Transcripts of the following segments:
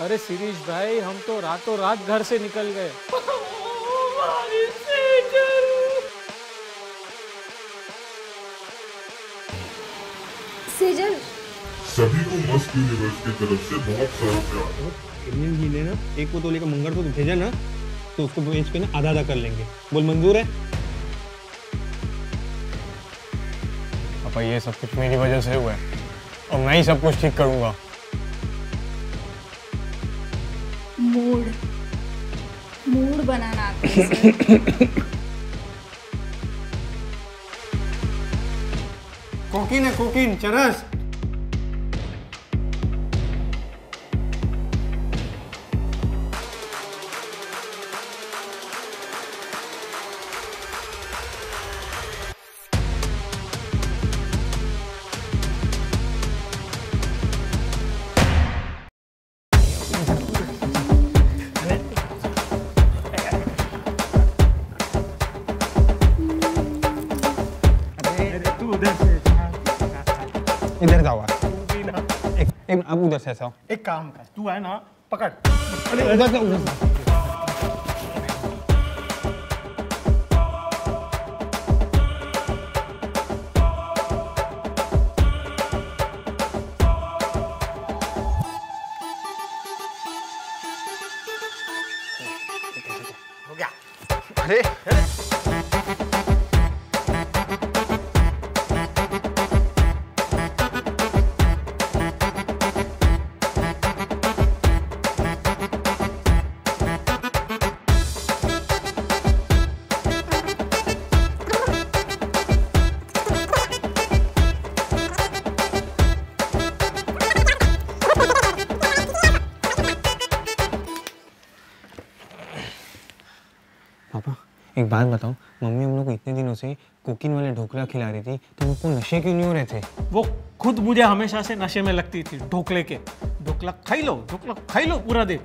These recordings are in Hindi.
अरे शिरीष भाई हम तो रातों रात घर से निकल गए। सेजल सभी को मस्त यूनिवर्स की तरफ़ से बहुत सारा प्यार। इंडियन घी लेना एक को तोले का मंगलसूत्र भेजा ना तो उसको बेच के ना आधा आधा कर लेंगे। बोल मंजूर है? पापा ये सब कुछ मेरी वजह से हुआ है? और मैं ही सब कुछ ठीक करूँगा। मूड। मूड बनाना आता है कुकिंग है कोकिन चरस। अब उधर से ऐसा एक काम कर तू है ना पकड़। उधर से उधर से। हो गया। अरे। एक बात बताओ मम्मी हम लोग इतने दिनों से कुकिंग वाले ढोकला खिला रही थी तो उनको नशे क्यों नहीं हो रहे थे? वो खुद मुझे हमेशा से नशे में लगती थी ढोकले के। ढोकला खाई लो ढोकला खाई लो पूरा दिन।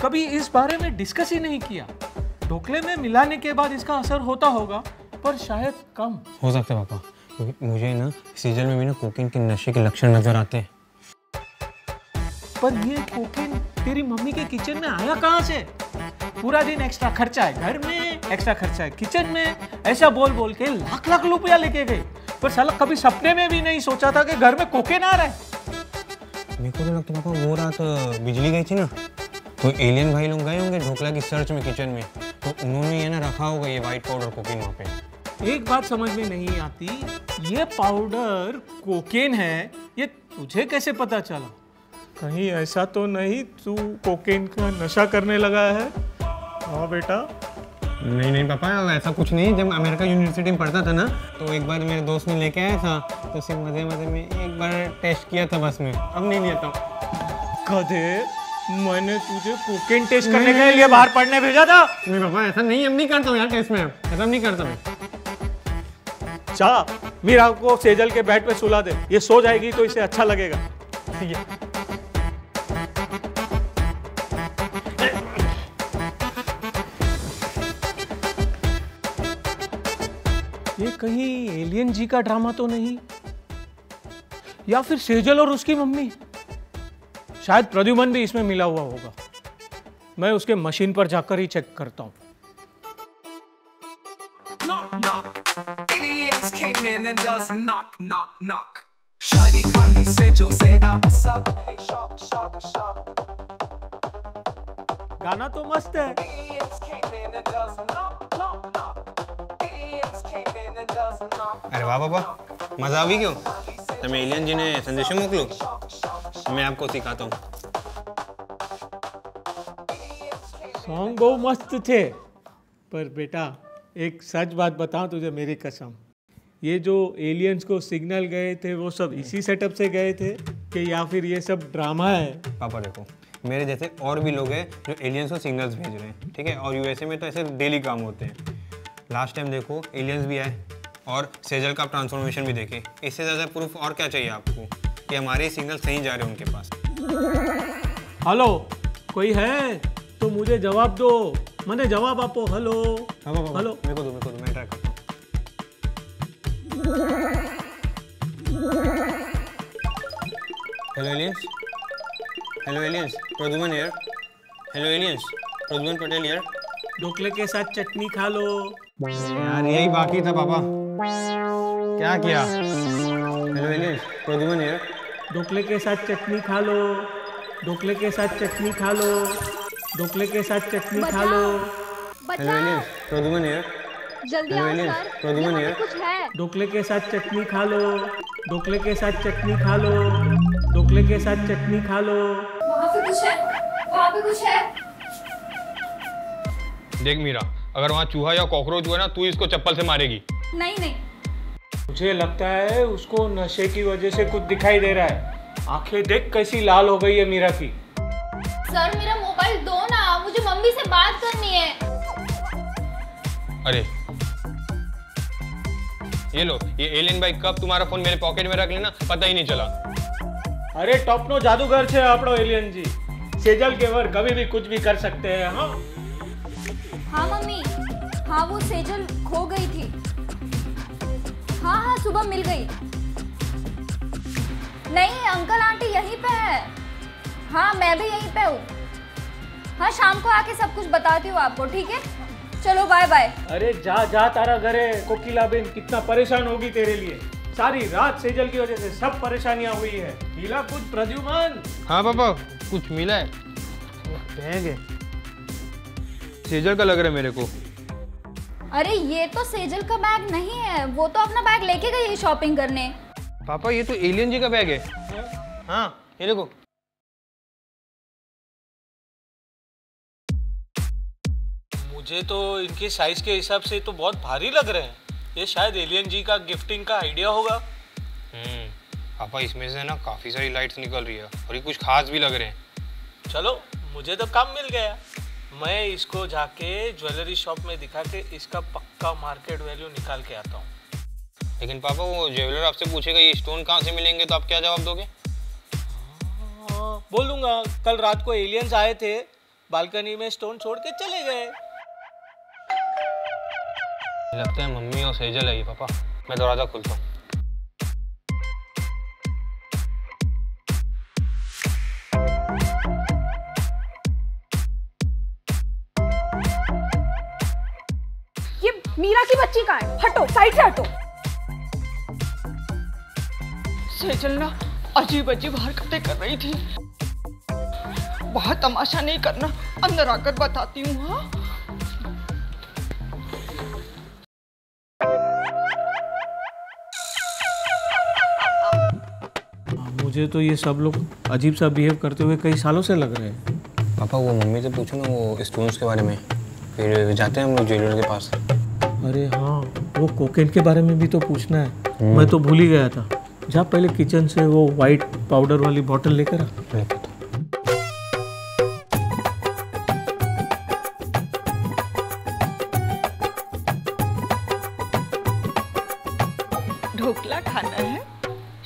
कभी इस बारे में डिस्कस ही नहीं किया। ढोकले में मिलाने के बाद इसका असर होता होगा पर शायद कम। हो सकता है पापा। मुझे ना सीज़न में भी ना कुकिंग के नशे के लक्षण नज़र आते हैं। पर ये कोकेन तेरी मम्मी के किचन में आया कहाँ से? पूरा दिन एक्स्ट्रा खर्चा है घर में। एक्स्ट्रा खर्चा है। किचन में ऐसा बोल बोल के लाख लाख रुपया लेके गए। पर साला कभी सपने में भी नहीं सोचा था कि घर में कोकेन आ रहा। है मेरे को तो लगता है पापा वो रात बिजली गई थी ना तो एलियन भाई लोग गए होंगे ढोकला की सर्च में किचन में। तो उन्होंने ये ना रखा होगा ये वाइट पाउडर कुकिंग वहाँ पे। एक बात समझ में नहीं आती ये पाउडर कोकेन है ये तुझे कैसे पता चला? कहीं ऐसा तो नहीं तू कोकेन का नशा करने लगा है? हाँ बेटा। नहीं नहीं पापा ऐसा कुछ नहीं जब अमेरिका यूनिवर्सिटी में पढ़ता था ना तो एक बार मेरे दोस्त ने लेके आया था तो सिर्फ़ मज़े मज़े में एक बार टेस्ट किया था बस में। अब नहीं था कदे मैंने तुझे कोकेन टेस्ट करने के लिए बाहर पढ़ने भेजा था। नहीं पापा ऐसा नहीं अब नहीं करता हूँ यार टेस्ट में। ऐसा नहीं करता मैं मीरा को सेजल के बेड पे सुला दे। ये सो जाएगी तो इसे अच्छा लगेगा। ठीक है। ये कहीं एलियन जी का ड्रामा तो नहीं? या फिर सेजल और उसकी मम्मी? शायद प्रद्युमन भी इसमें मिला हुआ होगा। मैं उसके मशीन पर जाकर ही चेक करता हूँ। गाना तो मस्त and अरे वाह पापा मज़ा आ भी क्यों? तो मैं एलियन जी ने संदेश मोकलूँ? मैं आपको सिखाता हूँ। सॉन्ग बहुत मस्त थे। पर बेटा एक सच बात बताऊँ तुझे मेरी कसम। ये जो एलियंस को सिग्नल गए थे वो सब इसी सेटअप से गए थे कि या फिर ये सब ड्रामा है? पापा देखो मेरे जैसे और भी लोग हैं जो एलियंस को सिग्नल्स भेज रहे हैं ठीक है? और यूएसए में तो ऐसे डेली काम होते हैं। लास्ट टाइम देखो एलियंस भी आए। और सेजल का ट्रांसफॉर्मेशन भी देखे। इससे ज़्यादा प्रूफ और क्या चाहिए आपको? कि हमारे सिग्नल सही जा रहे हैं उनके पास। हेलो कोई है? तो मुझे जवाब दो। मैंने जवाब आपो हेलो हाँ हेलो मेरे को दो मेरे को दो मैं ट्राई करता हूँ। Hello aliens hello aliens Pradyuman here hello aliens Pradyuman Patel here ढोकले के साथ चटनी खा लो। यार यही बाकी था पापा। क्या किया? हेलो प्रद्युमन हियर ढोकले के साथ चटनी खा लो। ढोकले के साथ चटनी खा लो। ढोकले के साथ चटनी खा लो। हेलो प्रद्युमन हियर जल्दी आओ सर। प्रद्युमन यहाँ कुछ है। ढोकले के साथ चटनी खा लो। ढोकले के साथ चटनी खा लो। ढोकले के साथ चटनी खा लो। वहाँ पे कुछ है। वहाँ पे कुछ है। देख मीरा अगर वहाँ चूहा या कॉकरोच हुआ ना तू इसको चप्पल से मारेगी। नहीं नहीं। मुझे लगता है उसको नशे की वजह से कुछ दिखाई दे रहा है। आँखें देख कैसी लाल हो गई है मीरा की। सर मेरा मोबाइल दो ना मुझे मम्मी से बात करनी है। अरे। ये लो ये एलियन भाई कब तुम्हारा फ़ोन मेरे पॉकेट में रख लेना पता ही नहीं चला। अरे टॉप नो जादूगर छे आपड़ो एलियन जी। सेजल केवर कभी भी कुछ भी कर सकते हैं हाँ? हाँ मम्मी। हाँ वो सेजल खो गई थी। हाँ हाँ सुबह मिल गई। नहीं अंकल आंटी यहीं पे है। हाँ मैं भी यहीं पे हूँ। हाँ शाम को आके सब कुछ बताती हूँ आपको ठीक है? चलो बाय बाय अरे जा जा तारा घरे कोकिला बेन। कितना परेशान होगी तेरे लिए। सारी रात सेजल की वजह से सब परेशानियाँ हुई है। मिला कुछ प्रद्युमन? हाँ पापा कुछ मिला है। बैग है सेजल का लग रहा है मेरे को। अरे ये तो सेजल का बैग नहीं है। वो तो अपना बैग लेके गई है शॉपिंग करने। पापा ये तो एलियन जी का बैग है। हाँ ये देखो। मुझे तो इनके साइज़ के हिसाब से तो बहुत भारी लग रहे हैं। ये शायद एलियन जी का गिफ्टिंग का आइडिया होगा। हम्म पापा इसमें से ना काफ़ी सारी लाइट्स निकल रही है और ये कुछ खास भी लग रहे हैं। चलो मुझे तो काम मिल गया। मैं इसको जाके ज्वेलरी शॉप में दिखा के इसका पक्का मार्केट वैल्यू निकाल के आता हूँ। लेकिन पापा वो ज्वेलर आपसे पूछेगा ये स्टोन कहाँ से मिलेंगे? तो आप क्या जवाब दोगे? हाँ, बोल दूँगा। कल रात को एलियंस आए थे बालकनी में स्टोन छोड़ के चले गए। लगता है मम्मी और सेजल है ये पापा। मैं दरवाज़ा खोलता हूँ। बच्ची कहाँ है हटो साइड से हटो। सेजल ना अजीब अजीब हरकतें कर रही थी। बहुत तमाशा नहीं करना अंदर आकर बताती हूँ हाँ? मुझे तो ये सब लोग अजीब सा बिहेव करते हुए कई सालों से लग रहे हैं। पापा वो मम्मी से पूछो ना वो स्टोन्स के बारे में। फिर जाते हैं हम लोग ज्वेलर के पास। अरे हाँ वो कोकेन के बारे में भी तो पूछना है। मैं तो भूल ही गया था। जा पहले किचन से वो वाइट पाउडर वाली बॉटल लेकर आ। ढोकला खाना है?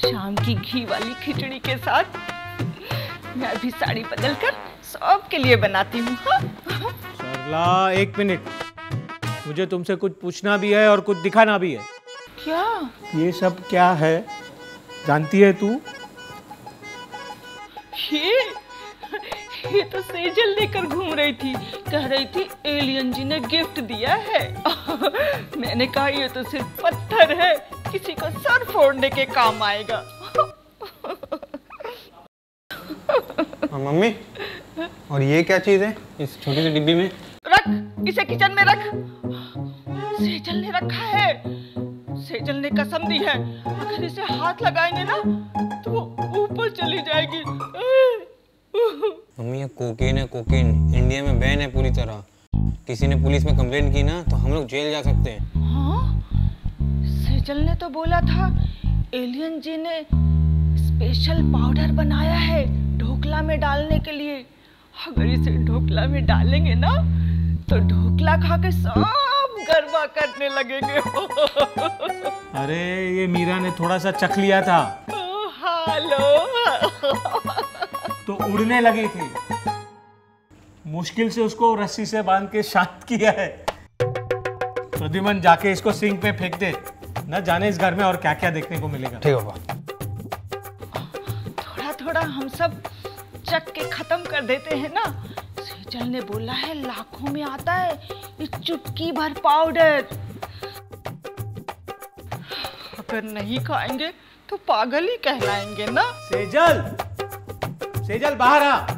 शाम की घी वाली खिचड़ी के साथ। मैं अभी साड़ी बदल कर सबके लिए बनाती हूँ हाँ? सरला एक मिनट। मुझे तुमसे कुछ पूछना भी है और कुछ दिखाना भी है। क्या? ये सब क्या है? जानती है तू? ये? ये तो सेजल लेकर घूम रही थी। कह रही थी एलियन जी ने गिफ्ट दिया है। मैंने कहा ये तो सिर्फ़ पत्थर है। किसी को सर फोड़ने के काम आएगा। हाँ मम्मी। और ये क्या चीज़ है? इस छोटी सी डिब्बी में? इसे किचन में रख। सेजल ने रखा है। सेजल ने कसम दी है। अगर इसे हाथ लगाएँगे ना तो वो ऊपर चली जाएगी। मम्मी ये कोकेन है कोकेन। इंडिया में बैन है पूरी तरह। किसी ने पुलिस में कंप्लेंट की ना तो हम लोग जेल जा सकते हैं। हाँ? सेजल ने तो बोला था एलियन जी ने स्पेशल पाउडर बनाया है ढोकला में डालने के लिए। अगर इसे ढोकला में डालेंगे ना तो ढोकला खा के सब गरबा करने लगेंगे। अरे ये मीरा ने थोड़ा सा चख लिया था। हेलो। तो उड़ने लगी थी। मुश्किल से उसको रस्सी से बाँध के शांत किया है। प्रद्युमन जाके इसको सिंक में फेंक दे। न जाने इस घर में और क्या क्या देखने को मिलेगा। ठीक है थोड़ा थोड़ा हम सब चक के खत्म कर देते हैं ना। सेजल ने बोला है, लाखों में आता है ये चुटकी भर पाउडर अगर नहीं खाएँगे तो पागल ही कहलाएँगे ना? सेजल! सेजल, बाहर आ।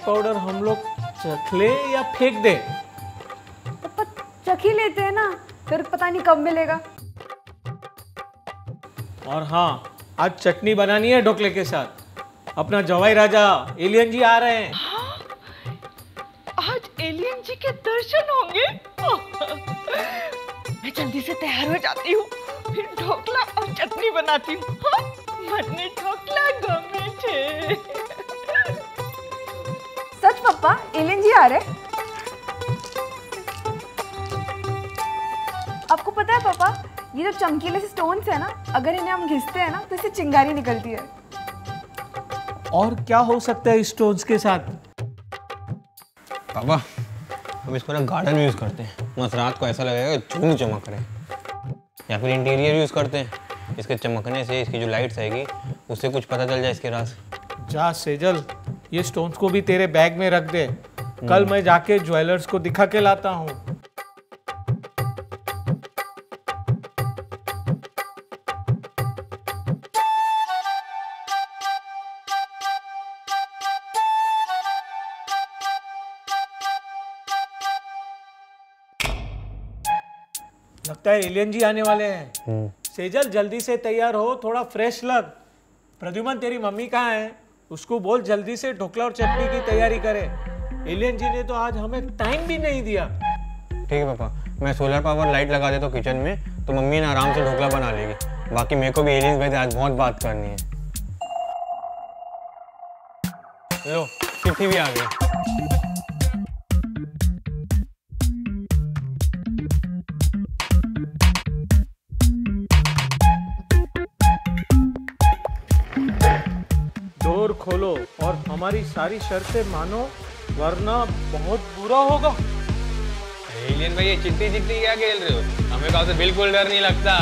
व्हाइट पाउडर हम लोग चख ले या फेंक दे? तो चख ही लेते हैं ना फिर पता नहीं कब मिलेगा। और हाँ आज चटनी बनानी है ढोकले के साथ। अपना जवाई राजा एलियन जी आ रहे हैं। हाँ, आज एलियन जी के दर्शन होंगे। मैं जल्दी से तैयार हो जाती हूँ फिर ढोकला और चटनी बनाती हूँ। हाँ, मरने ढोकला गमे छे पापा एलियन जी आ रहे हैं? आपको पता है पापा ये जो चमकीले से स्टोन्स है ना अगर इन्हें हम घिसते हैं ना तो इससे चिंगारी निकलती है। और क्या हो सकता है स्टोन्स के साथ? पापा हम इस पूरा गार्डन में यूज़ करते हैं। मस्त रात को ऐसा लगेगा कि चमक रहे या फिर इंटीरियर यूज़ करते हैं। इसके चमकने से इसकी जो लाइट्स आएगी उससे कुछ पता चल जाए इसके राज। जा सेजल। ये स्टोन्स को भी तेरे बैग में रख दे। कल मैं जाके ज्वेलर्स को दिखा के लाता हूँ। लगता है एलियन जी आने वाले हैं। सेजल जल्दी से तैयार हो थोड़ा फ्रेश लग। प्रद्युमन तेरी मम्मी कहाँ है? उसको बोल जल्दी से ढोकला और चटनी की तैयारी करे। एलियन जी ने तो आज हमें टाइम भी नहीं दिया। ठीक है, पापा। मैं सोलर पावर लाइट लगा देता हूँ किचन में तो मम्मी ने आराम से ढोकला बना लेगी। बाकी मेरे को भी एलियंस भाई आज बहुत बात करनी है। लो चिट्ठी भी आ गई डोर खोलो और हमारी सारी शर्तें मानो, वरना बहुत बुरा होगा। एलियन भाई, ये चिट्टी चिट्टी क्या खेल रहे हो? हमें कहा बिल्कुल डर नहीं लगता।